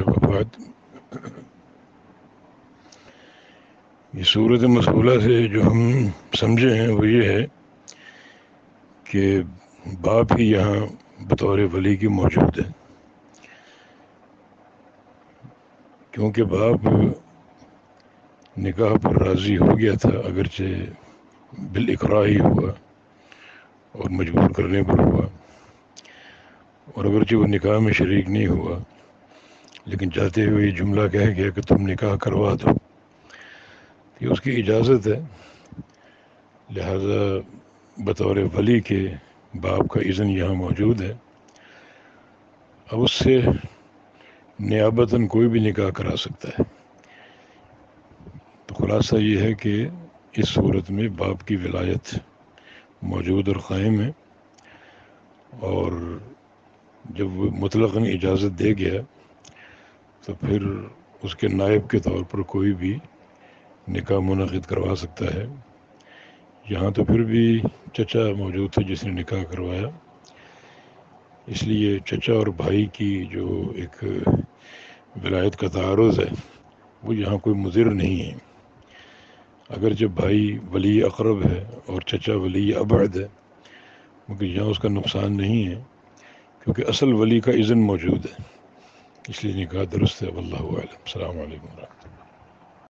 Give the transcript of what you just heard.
वबाद ये सूरत मसूला से जो हम समझे हैं, वो ये है कि बाप ही यहाँ बतौर वली की मौजूद है। क्योंकि बाप निकाह पर राज़ी हो गया था, अगरचे बिल इकरा ही हुआ और मजबूर करने पर हुआ। और अगरचे वो निकाह में शरीक नहीं हुआ, लेकिन जाते हुए ये जुमला कह गया कि तुम निकाह करवा दो ये उसकी इजाज़त है। लिहाजा बतौर वली के बाप का इज़न यहाँ मौजूद है। अब उससे नियाबतन कोई भी निकाह करा सकता है। तो ख़ुलासा ये है कि इस सूरत में बाप की विलायत मौजूद और क़ायम है और जब मुतलक़न इजाज़त दे गया तो फिर उसके नायब के तौर पर कोई भी निकाह मुनद करवा सकता है। यहाँ तो फिर भी चचा मौजूद थे जिसने निकाह करवाया। इसलिए चचा और भाई की जो एक विलायत का तारज़ है, वो यहाँ कोई मुजिर नहीं है। अगर जब भाई वली अकरब है और चचा वली अबद है, मगर यहाँ उसका नुकसान नहीं है क्योंकि असल वली का इज़न मौजूद है। इसलिए निकाह दुरुस्त है। अल्लाह अलैहि वसल्लम